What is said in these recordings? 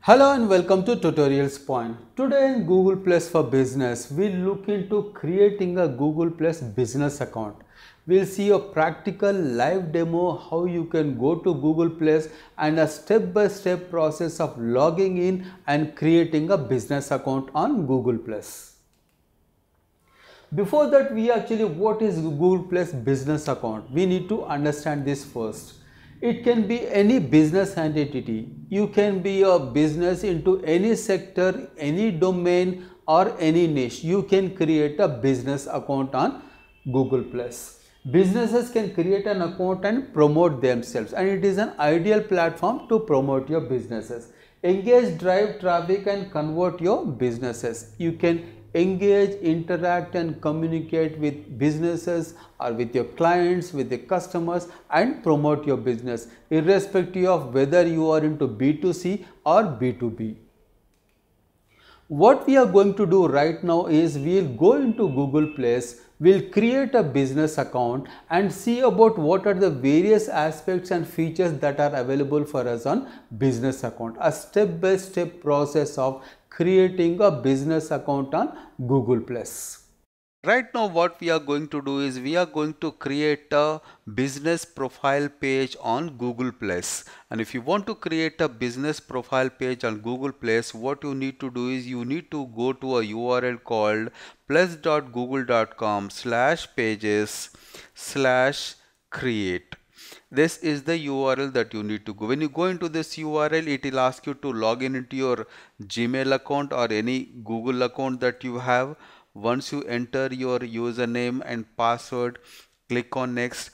Hello and welcome to Tutorials Point. Today in Google Plus for Business, we'll look into creating a Google Plus business account. We'll see a practical live demo how you can go to Google Plus and a step-by-step -step process of logging in and creating a business account on Google Plus. Before that, we actually what is Google Plus business account? We need to understand this first. It can be any business entity. You can be a business into any sector, any domain or any niche. You can create a business account on Google+. Businesses can create an account and promote themselves and it is an ideal platform to promote your businesses. Engage, drive traffic and convert your businesses. You can engage, interact and communicate with businesses or with your clients, with the customers and promote your business irrespective of whether you are into B2C or B2B. What we are going to do right now is we will go into Google Plus, we'll create a business account and see about what are the various aspects and features that are available for us on business account. A step-by-step -step process of creating a business account on Google Plus. Right now what we are going to do is we are going to create a business profile page on Google Plus and if you want to create a business profile page on Google Plus what you need to do is you need to go to a URL called plus.google.com slash pages slash create this is the URL that you need to go. When you go into this URL, it will ask you to log in into your Gmail account or any Google account that you have. Once you enter your username and password, click on next.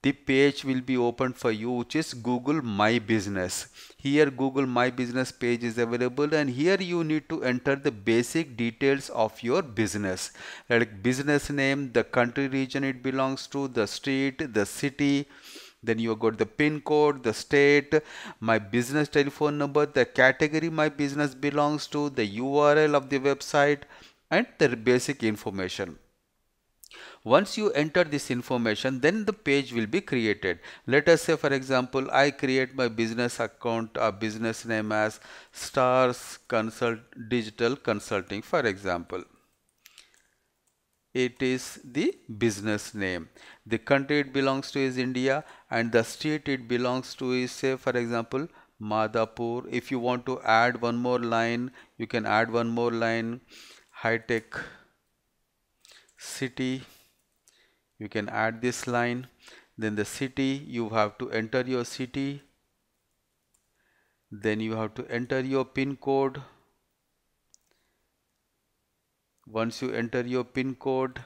The page will be opened for you, which is Google My Business. Here Google My Business page is available and here you need to enter the basic details of your business like business name, the country region it belongs to, the street, the city, then you have got the pin code the state my business telephone number the category my business belongs to the url of the website and the basic information. Once you enter this information then the page will be created. Let us say for example i create my business account a business name as stars consult digital consulting for example it is the business name. The country it belongs to is India and the state it belongs to is say for example Madhapur. If you want to add one more line, you can add one more line. High tech city, you can add this line. Then the city, you have to enter your city. Then you have to enter your pin code once you enter your pin code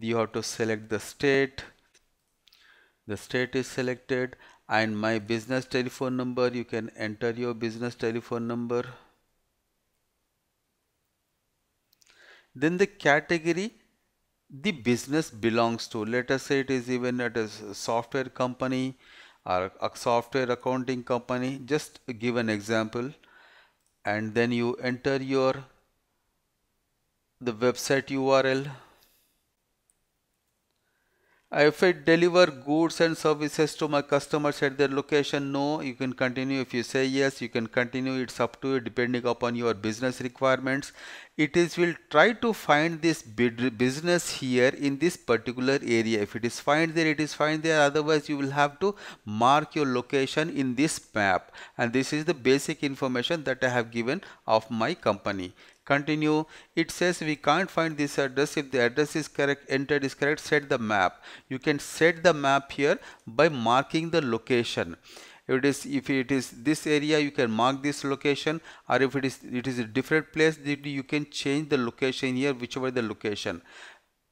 you have to select the state. The state is selected and my business telephone number you can enter your business telephone number. Then the category the business belongs to. Let us say it is even at a software company or a software accounting company. Just give an example. And then you enter your the website URL. If I deliver goods and services to my customers at their location, no, you can continue. If you say yes, you can continue. It's up to you depending upon your business requirements. It is will try to find this business here in this particular area. If it is fine there, it is fine there. Otherwise, you will have to mark your location in this map. And this is the basic information that I have given of my company continue. It says we can't find this address. If the address is correct entered is correct set the map. You can set the map here by marking the location. If it is if it is this area you can mark this location. Or if it is it is a different place you can change the location here whichever the location.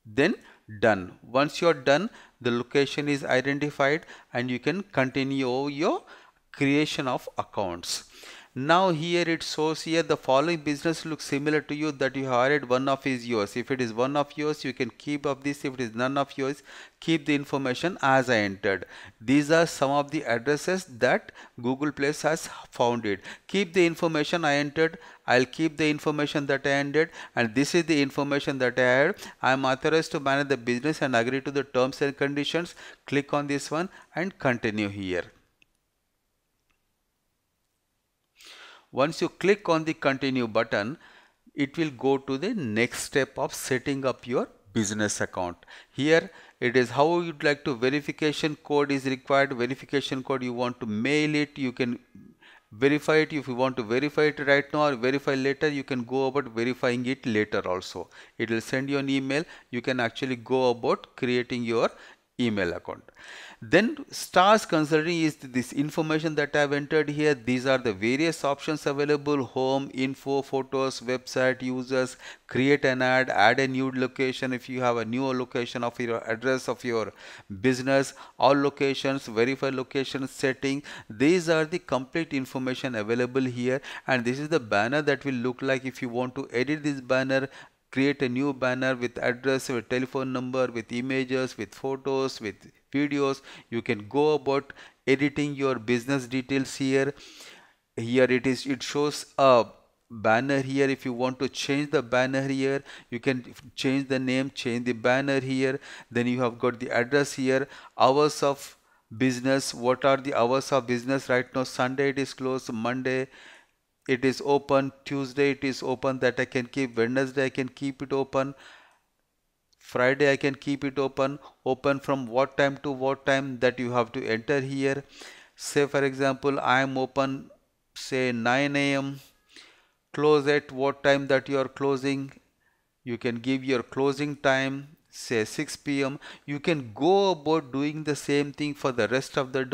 Then done. Once you are done the location is identified and you can continue your creation of accounts now here it shows here the following business looks similar to you that you hired one of is yours. If it is one of yours, you can keep of this. If it is none of yours, keep the information as I entered. These are some of the addresses that Google Plus has found it. Keep the information I entered. I'll keep the information that I entered and this is the information that I had. I am authorized to manage the business and agree to the terms and conditions. Click on this one and continue here. Once you click on the continue button, it will go to the next step of setting up your business account. Here it is how you'd like to verification code is required. Verification code you want to mail it. You can verify it. If you want to verify it right now or verify later you can go about verifying it later also. It will send you an email. You can actually go about creating your email account then stars considering is this information that I have entered here. These are the various options available home, info, photos, website, users, create an ad, add a new location if you have a new location of your address of your business, all locations, verify location setting. These are the complete information available here and this is the banner that will look like if you want to edit this banner create a new banner with address with telephone number with images with photos with videos. You can go about editing your business details here. Here it is it shows a banner here. If you want to change the banner here you can change the name change the banner here. Then you have got the address here. Hours of business what are the hours of business? Right now sunday it is closed monday it is open tuesday it is open that i can keep wednesday i can keep it open. Friday I can keep it open open from what time to what time that you have to enter here. Say for example I am open say 9 a.m. close at what time that you are closing? You can give your closing time say 6 p.m. you can go about doing the same thing for the rest of the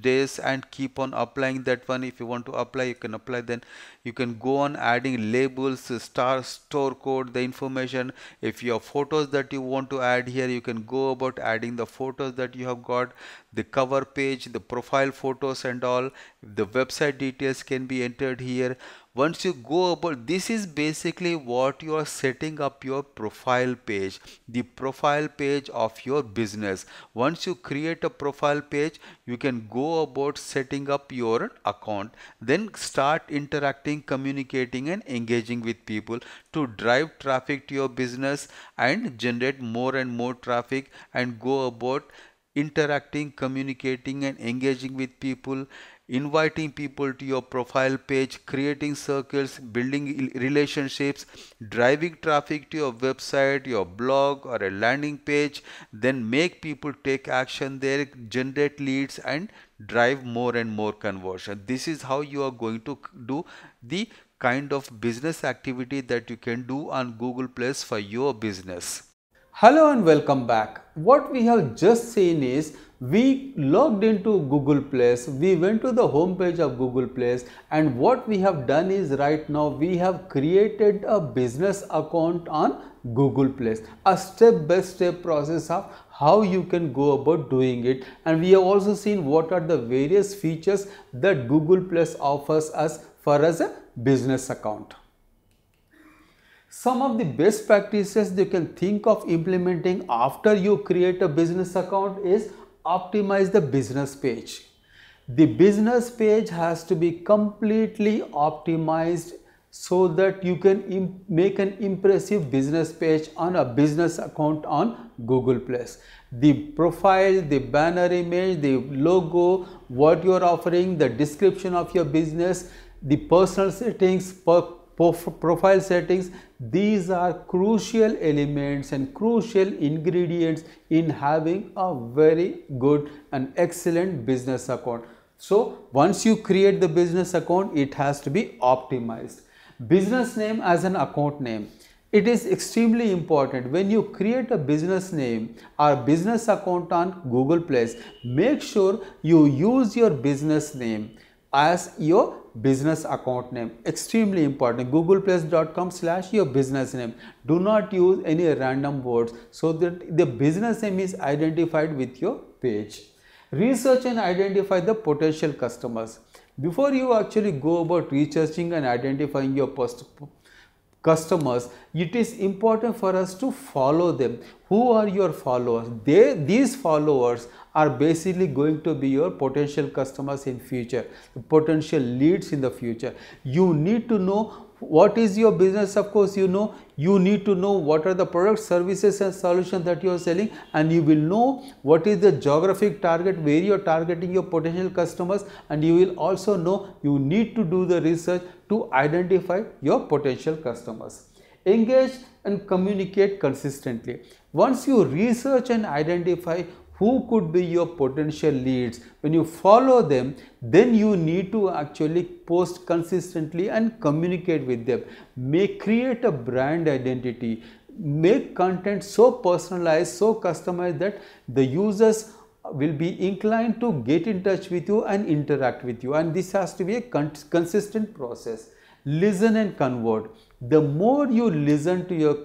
days and keep on applying that one. If you want to apply you can apply then. You can go on adding labels star store code the information. If you have photos that you want to add here you can go about adding the photos that you have got the cover page the profile photos and all. The website details can be entered here once you go about this is basically what you are setting up your profile page the profile page of your business. Once you create a profile page you can go about setting up your account then start interacting communicating and engaging with people to drive traffic to your business and generate more and more traffic and go about interacting communicating and engaging with people inviting people to your profile page, creating circles, building relationships, driving traffic to your website, your blog or a landing page, then make people take action there, generate leads and drive more and more conversion. This is how you are going to do the kind of business activity that you can do on Google Plus for your business. Hello and welcome back. What we have just seen is we logged into Google Plus, we went to the home page of Google Plus and what we have done is right now we have created a business account on Google Plus, a step by step process of how you can go about doing it and we have also seen what are the various features that Google Plus offers us for as a business account. Some of the best practices you can think of implementing after you create a business account is optimize the business page. The business page has to be completely optimized so that you can make an impressive business page on a business account on Google Plus. The profile, the banner image, the logo, what you are offering, the description of your business, the personal settings, per profile settings these are crucial elements and crucial ingredients in having a very good and excellent business account. So once you create the business account it has to be optimized. Business name as an account name. It is extremely important. When you create a business name or business account on google plus make sure you use your business name as your business account name extremely important. googleplus.com slash your business name. Do not use any random words so that the business name is identified with your page. Research and identify the potential customers. Before you actually go about researching and identifying your customers it is important for us to follow them who are your followers they these followers are basically going to be your potential customers in future, potential leads in the future. You need to know what is your business? Of course you know you need to know what are the products services and solutions that you are selling and you will know what is the geographic target where you are targeting your potential customers and you will also know you need to do the research to identify your potential customers. Engage and communicate consistently. Once you research and identify who could be your potential leads? When you follow them then you need to actually post consistently and communicate with them. May create a brand identity. Make content so personalized so customized that the users will be inclined to get in touch with you and interact with you. And this has to be a consistent process. Listen and convert. The more you listen to your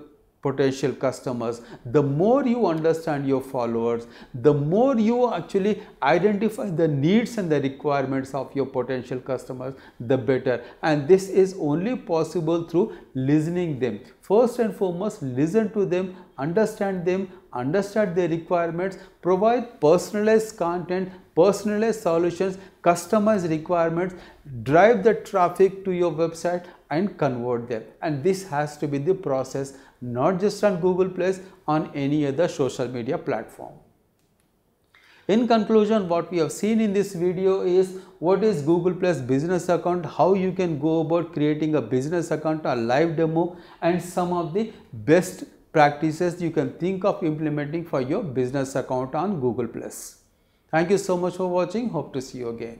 potential customers the more you understand your followers the more you actually identify the needs and the requirements of your potential customers the better. And this is only possible through listening them. First and foremost listen to them understand them understand their requirements provide personalized content personalized solutions customized requirements drive the traffic to your website and convert them and this has to be the process not just on Google Plus on any other social media platform. In conclusion, what we have seen in this video is what is Google Plus business account, how you can go about creating a business account, a live demo and some of the best practices you can think of implementing for your business account on Google Plus. Thank you so much for watching. Hope to see you again.